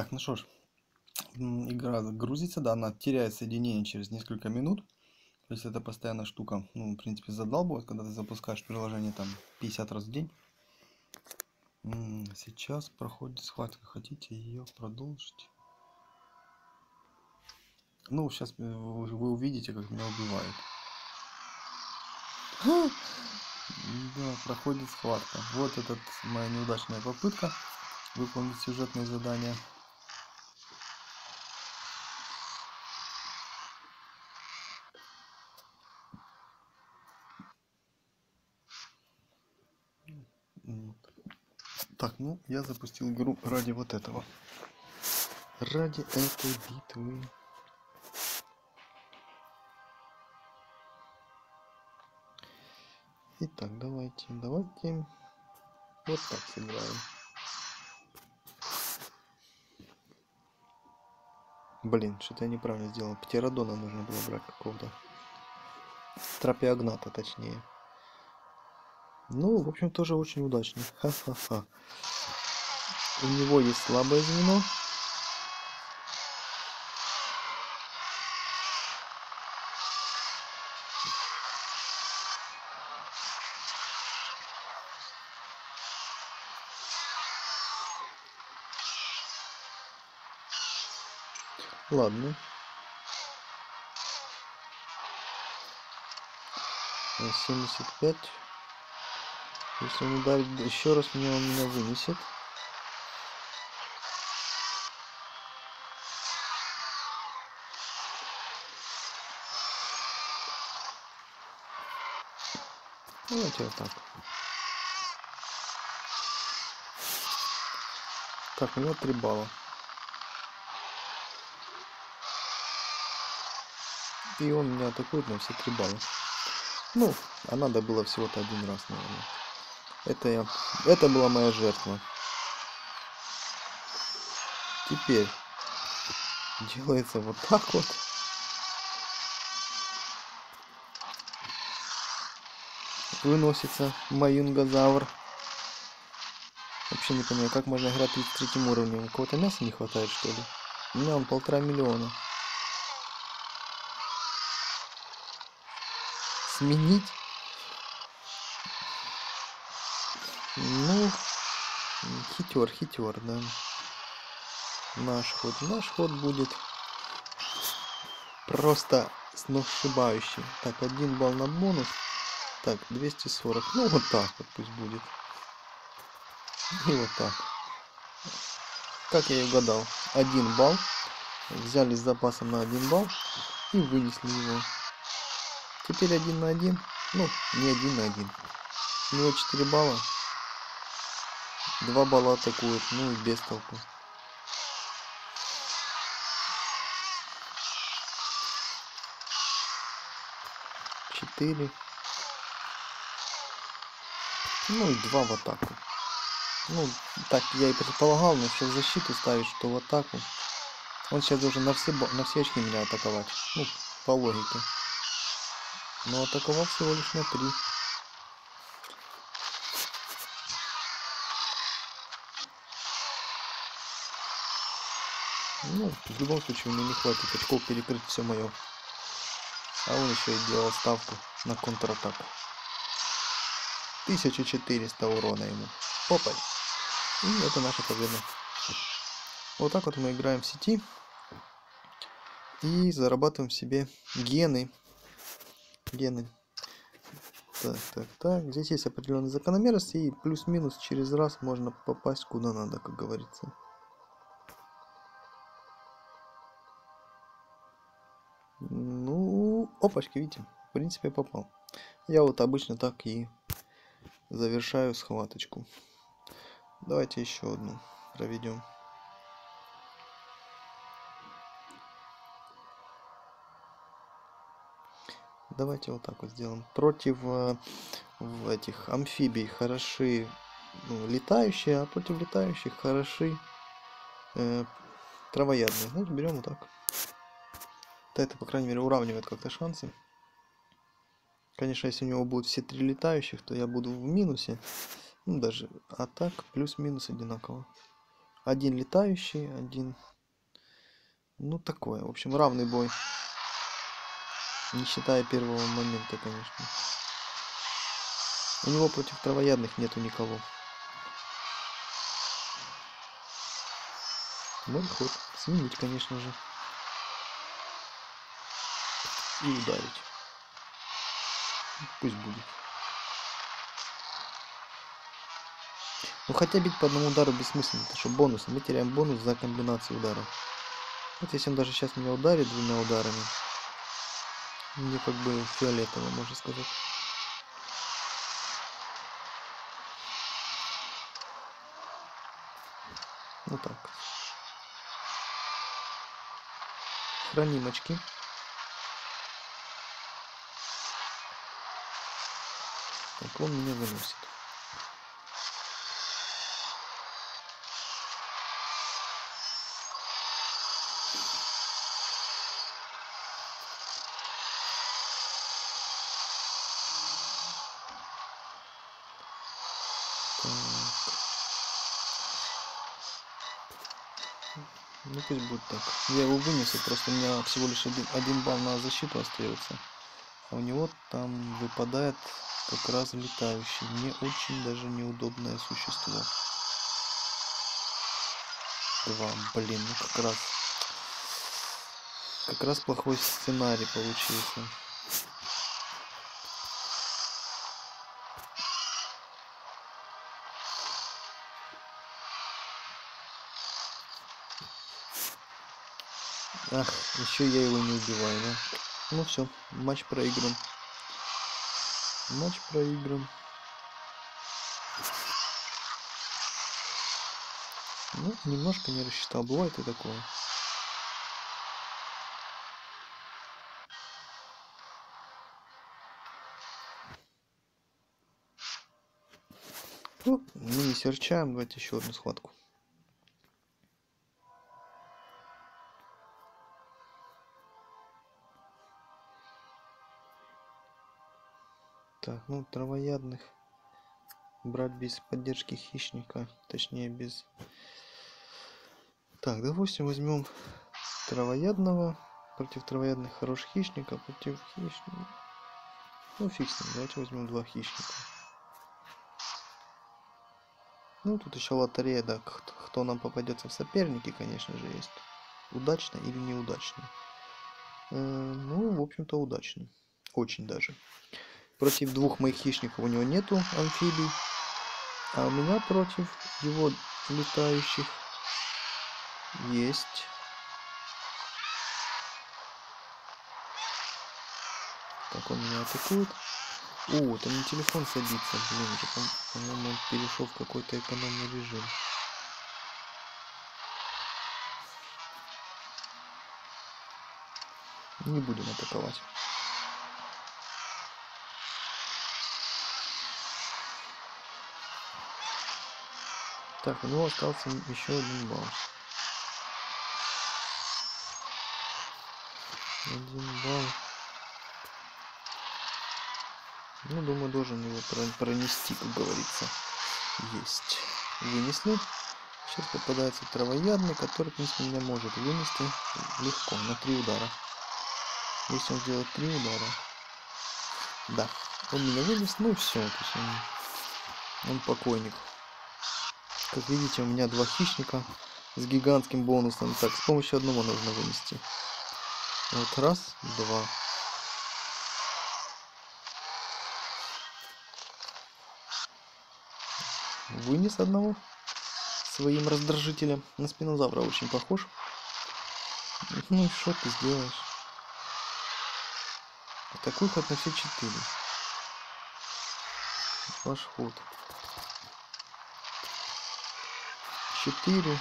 Так, ну что ж, игра грузится, да, она теряет соединение через несколько минут. То есть это постоянная штука, ну, в принципе, задалбывает, когда ты запускаешь приложение там 50 раз в день. Сейчас проходит схватка, хотите ее продолжить? Ну, сейчас вы, вы увидите, как меня убивают. Да, проходит схватка. Вот этот моя неудачная попытка выполнить сюжетное задание. Так, ну, я запустил игру ради вот этого. Ради этой битвы. Итак, давайте, давайте вот так сыграем. Блин, что-то я неправильно сделал. Птеродона нужно было брать какого-то. Трапеогната, точнее. Ну, в общем, тоже очень удачный. Ха-ха-ха. У него есть слабое звено. Ладно. Э, 75. Если он ударит еще раз, меня он меня вынесет. Давайте вот так. Так, у него 3 балла. И он меня атакует на все 3 балла. Ну, а надо было всего-то один раз, наверное. Это я... Это была моя жертва. Теперь делается вот так вот. Выносится маюнгозавр. Вообще не понимаю, как можно играть 33 уровнем. У кого-то мяса не хватает, что ли? У меня он полтора миллиона. Сменить? Ну, хитер, хитер, да. Наш ход, наш ход будет просто сногсшибающий. Так, один балл на бонус. Так, 240. Ну, вот так вот пусть будет. И вот так. Как я и угадал. Один балл. Взяли с запасом на один балл и вынесли его. Теперь один на один. Ну, не один на один. У него 4 балла. 2 балла атакует, ну и без толку. Четыре. Ну и два в атаку. Ну, так я и предполагал, но сейчас защиту ставить, что в атаку. Он сейчас должен на все, на все очки меня атаковать. Ну, по логике. Но атаковал всего лишь на три. Ну, в любом случае, мне не хватит очков перекрыть все мое. А он еще и делал ставку на контратаку. 1400 урона ему. Попай. И это наша победа. Вот так вот мы играем в сети. И зарабатываем себе гены. Гены. Так, так, так. Здесь есть определенные закономерности. И плюс-минус через раз можно попасть куда надо, как говорится. Опачки, видите, в принципе попал. Я вот обычно так и завершаю схваточку. Давайте еще одну проведем. Давайте вот так вот сделаем. Против э, этих амфибий хороши ну, летающие, а против летающих хороши э, травоядные. Знаете, берем вот так. Да это, по крайней мере, уравнивает как-то шансы. Конечно, если у него будут все три летающих, то я буду в минусе. Ну, даже. А так, плюс-минус одинаково. Один летающий, один... Ну, такое. В общем, равный бой. Не считая первого момента, конечно. У него против травоядных нету никого. Мой ход. Сменить, конечно же. И ударить. Пусть будет. Ну хотя бить по одному удару бессмысленно, это что бонус. Мы теряем бонус за комбинацию ударов. Вот если он даже сейчас меня ударит двумя ударами, мне как бы фиолетово, можно сказать. Ну так. Храним очки. Так, он меня выносит. Ну пусть будет так. Я его вынесу, просто у меня всего лишь один, один балл на защиту остается. А у него там выпадает как раз летающий. Мне очень даже неудобное существо. Два, блин, ну как раз. Как раз плохой сценарий получился. Ах, еще я его не убиваю, да? Ну все, матч проигран. Матч проигран. Ну, немножко не рассчитал. Бывает и такое. Ну, не серчаем. Давайте еще одну схватку. Так, ну травоядных брать без поддержки хищника, точнее без... Так, допустим, возьмем травоядного против травоядных хороших хищника, против хищника... Ну, ним, давайте возьмем два хищника. Ну, тут еще лотерея, да, кто нам попадется в соперники, конечно же, есть. Удачно или неудачно. Э, ну, в общем-то, удачно. Очень даже. Против двух моих хищников у него нету амфибий. А у меня против его летающих есть. Так, он меня атакует. О, там не телефон садится. Блин, уже, по-моему, он перешел в какой-то экономный режим. Не будем атаковать. Так, у него остался еще один балл. Один балл. Ну, думаю, должен его пронести, как говорится. Есть. Вынесли. Сейчас попадается травоядный, который, в принципе, меня может вынести легко, на три удара. Если он сделает три удара. Да, он меня вынес, ну все. То есть он, он покойник. Как видите, у меня два хищника с гигантским бонусом. Так, с помощью одного нужно вынести. Вот раз, два. Вынес одного своим раздражителем. На спинозавра очень похож. Ну и что ты сделаешь? Такой ход на все четыре. Ваш ход. 4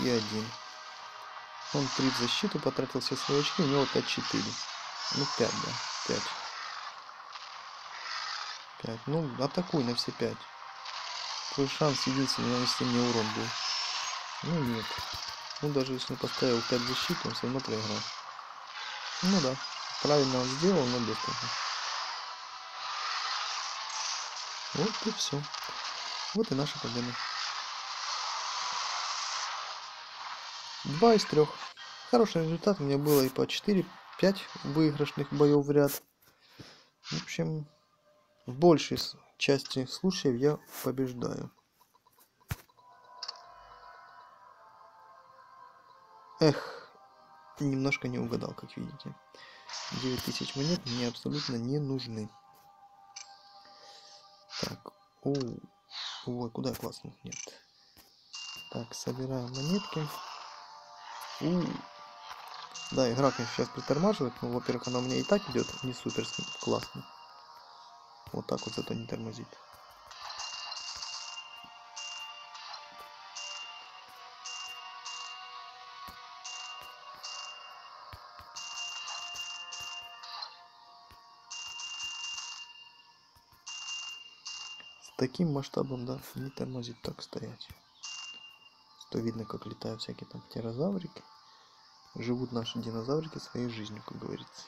и 1. Он 3 в защиту потратил все свои очки, у него 5-4. Ну 5, да, 5. 5. Ну, атакуй на все 5. Твой шанс единственный нанести мне урон был. Ну нет. Ну даже если поставил 5 защит, он все равно проиграл. Ну да. Правильно он сделал, но без того. Вот и все. Вот и наша победа. Два из трех. Хороший результат. У меня было и по 4-5 выигрышных боев в ряд. В общем, в большей части случаев я побеждаю. Эх, немножко не угадал, как видите. 9000 монет мне абсолютно не нужны. Так, о, ой, куда я класснул? Нет. Так, собираем монетки. У. Да, игра, конечно, сейчас притормаживает, но, во-первых, она у меня и так идет не супер классно. Вот так вот зато не тормозит. Таким масштабом, да, не тормозит так стоять. То видно, как летают всякие там птерозаврики. Живут наши динозаврики своей жизнью, как говорится.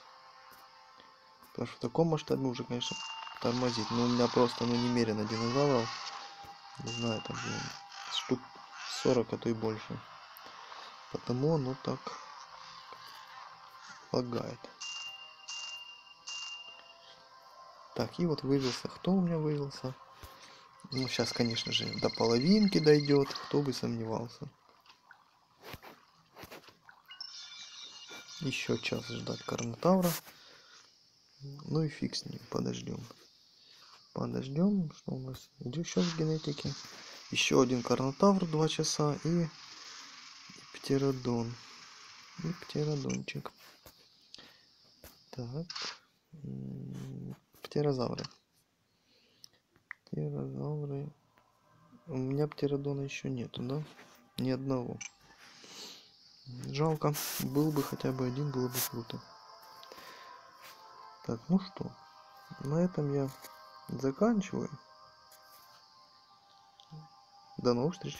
Потому что в таком масштабе уже, конечно, тормозит. Но у меня просто, ну, немерено динозавров. Не знаю, там блин, штук 40, а то и больше. Потому оно так лагает. Так, и вот вывелся. Кто у меня вывелся? Ну, сейчас, конечно же, до половинки дойдет. Кто бы сомневался. Еще час ждать Карнотавра. Ну и фиг с ним, подождем. Подождем, что у нас идет сейчас в генетике. Еще один Карнотавр, два часа и, и Птеродон. И Птеродончик. Так. Птерозавры. Птерозавры. У меня птеродона еще нету, да? Ни одного. Жалко. Был бы хотя бы один, было бы круто. Так, ну что, на этом я заканчиваю. До новых встреч.